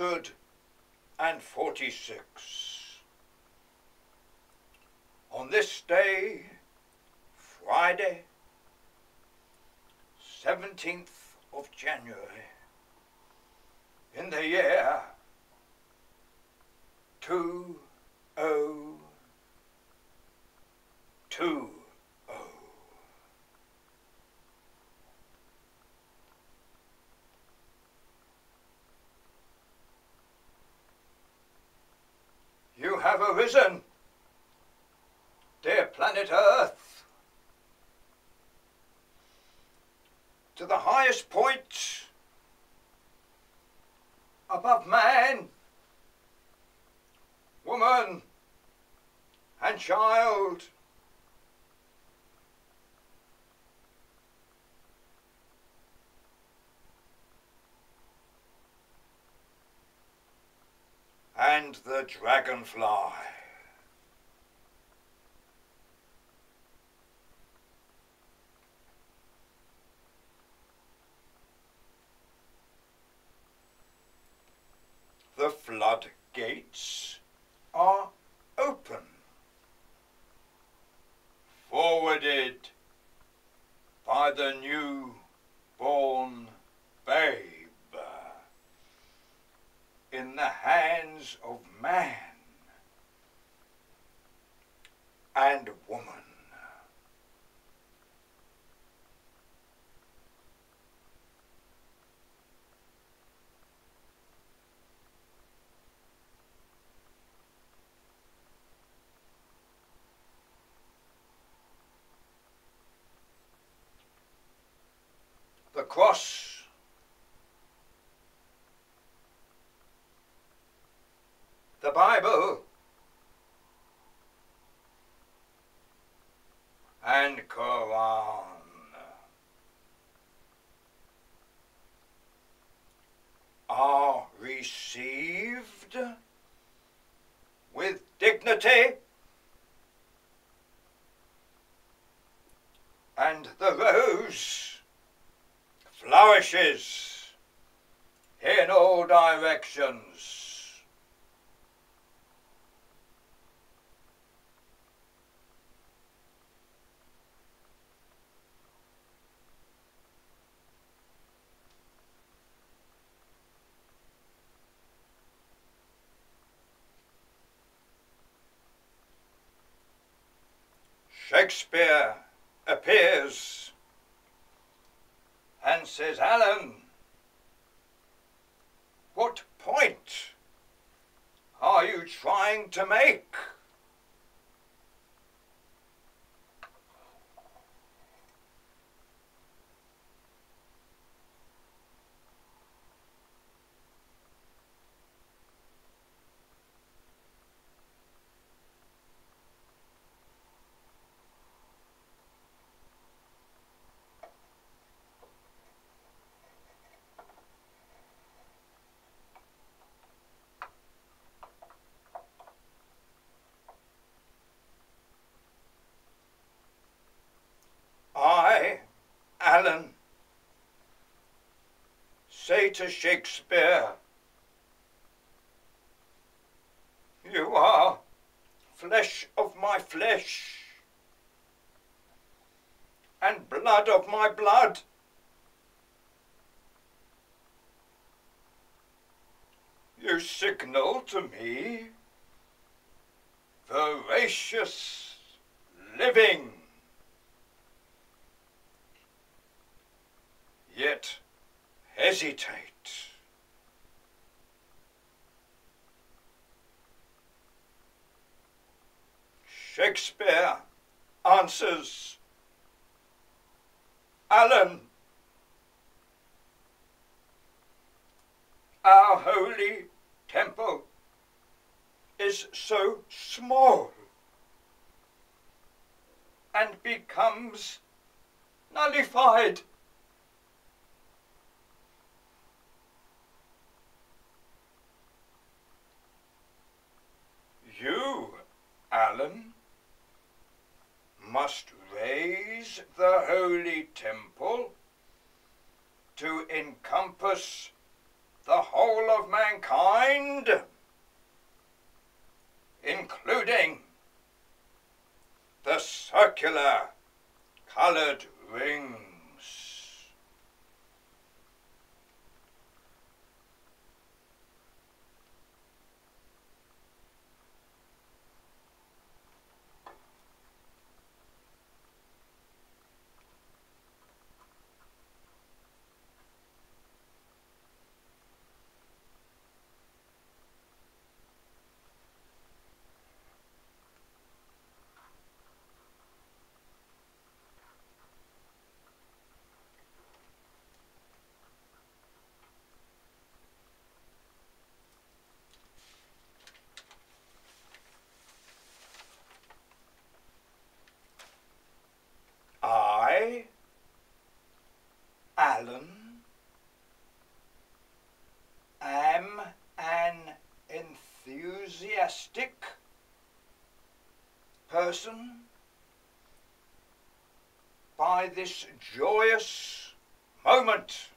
146. On this day, Friday, 17th of January, in the year 2020. You arisen, dear planet Earth, to the highest point above man, woman, and child. and the dragonfly. The floodgates are open, forwarded by the new-born babe in the hands of man and woman. The cross. The Bible. And Quran. are received with dignity and the rose flourishes in all directions. Shakespeare appears says, Alan, what point are you trying to make? Alan, say to Shakespeare, You are flesh of my flesh and blood of my blood. You signal to me voracious living yet hesitate. Shakespeare answers, Alan, our holy temple is so small and becomes nullified You, Alan, must raise the holy temple to encompass the whole of mankind, including the circular coloured rings. I, Alan, am an person by this joyous moment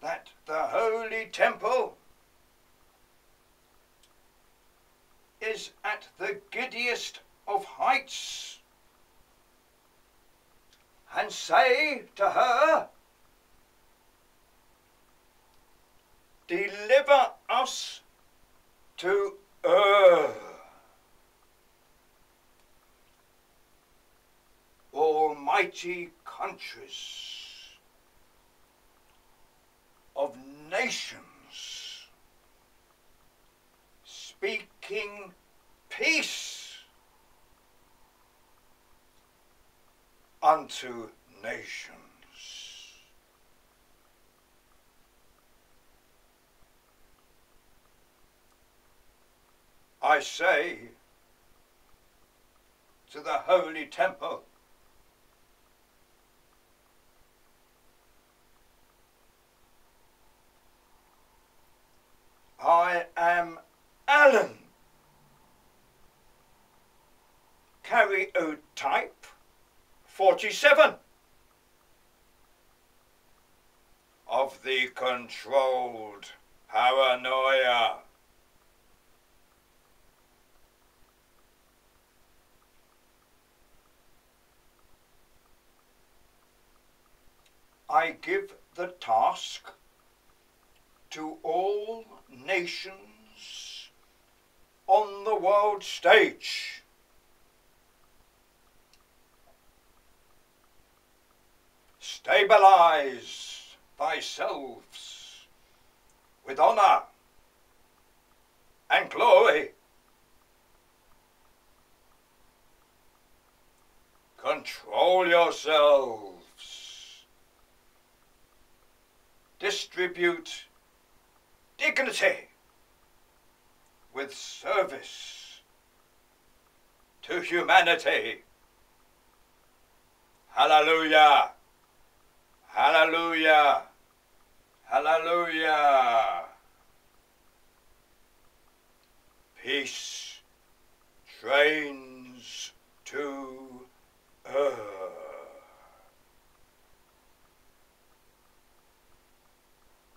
that the Holy Temple is at the giddiest of heights and say to her, Deliver us to Ur. Almighty countries of nations speaking peace unto nations. I say to the holy temple, I am Alan. Karyotype 47 of the controlled paranoia. I give the task to all nations on the world stage. Stabilize thyself with honor and glory. Control yourselves. Distribute dignity with service to humanity. Hallelujah. Hallelujah. Hallelujah. Peace trains to Ur.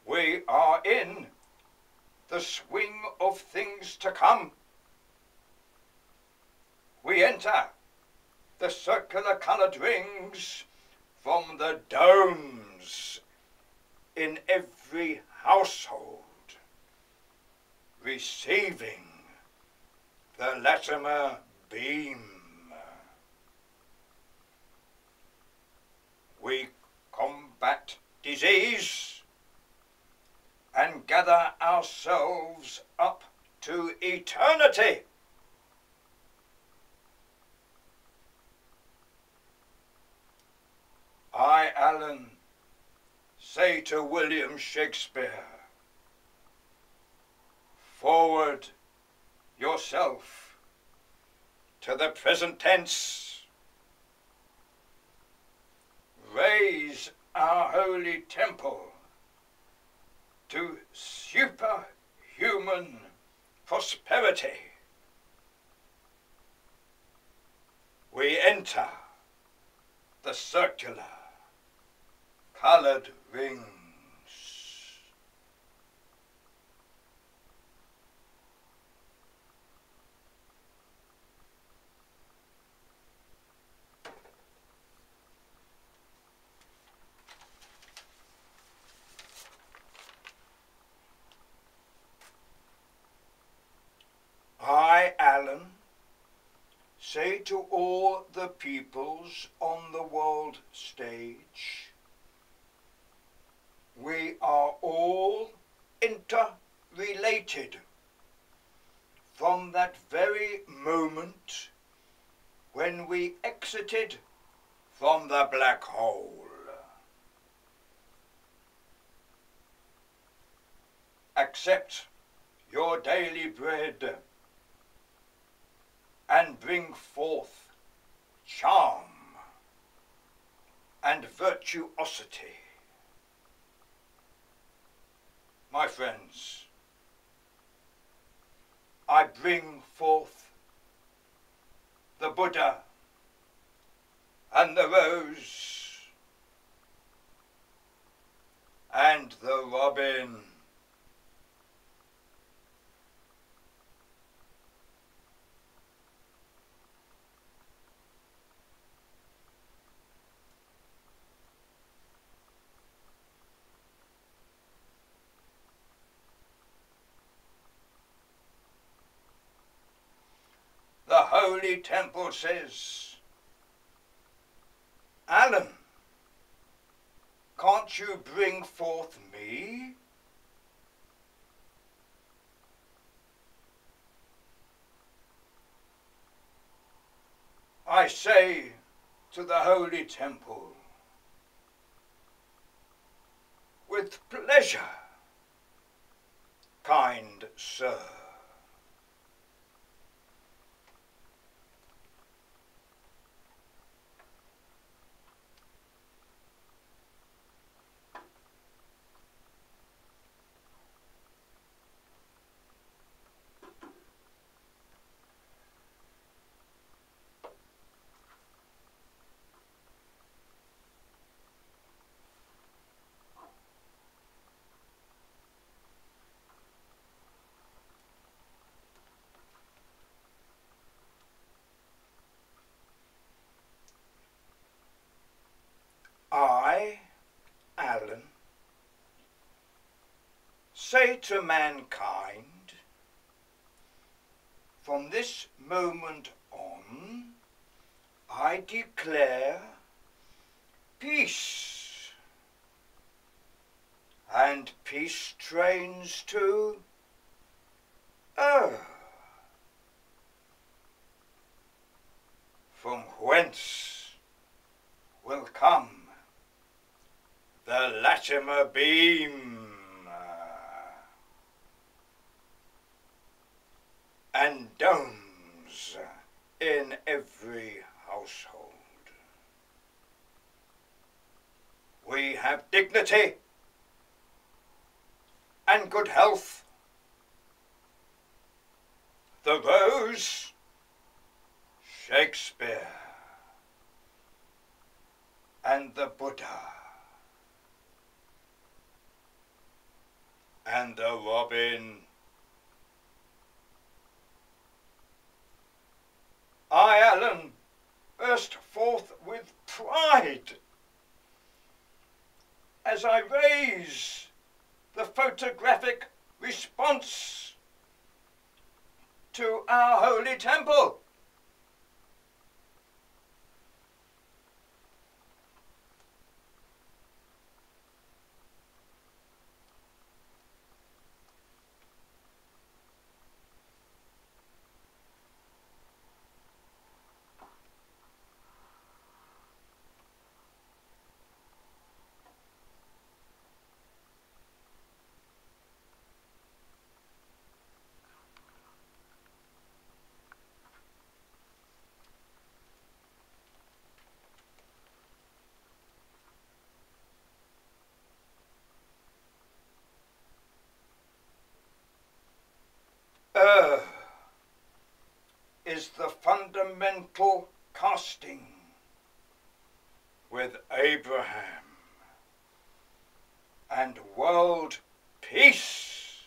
We are in the swing of things to come. We enter the circular coloured rings from the domes in every household, receiving the Latimer beam. We combat disease and gather ourselves up to eternity. I, Alan, say to William Shakespeare, forward yourself to the present tense. Raise our holy temple to superhuman prosperity. We enter the circular coloured rings. I, Alan, say to all the peoples on the world stage, we are all interrelated. From that very moment when we exited from the black hole. Accept your daily bread and bring forth charm and virtuosity. My friends, I bring forth the Buddha and the rose and the robin. the Holy Temple says, Alan, can't you bring forth me? I say to the Holy Temple, with pleasure, kind sir. I, Alan, say to mankind, from this moment on, I declare peace. And peace trains to earth. From whence will come the Latimer beam and domes in every household. We have dignity and good health. The rose, Shakespeare, and the Buddha. and the robin. I, Alan, burst forth with pride as I raise the photographic response to our holy temple. Ur is the fundamental casting with Abraham and world peace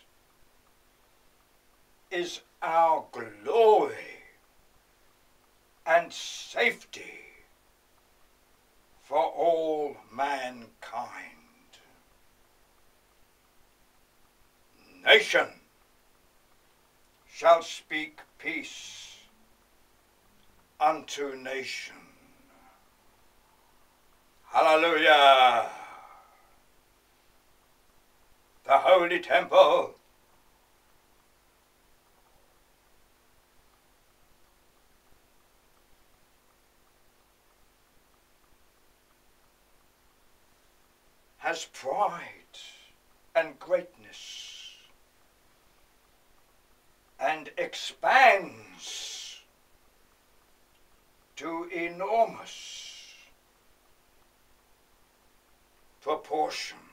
is our glory and safety for all mankind. Nation shall speak peace unto nation. Hallelujah! The Holy Temple has pride and greatness and expands to enormous proportions.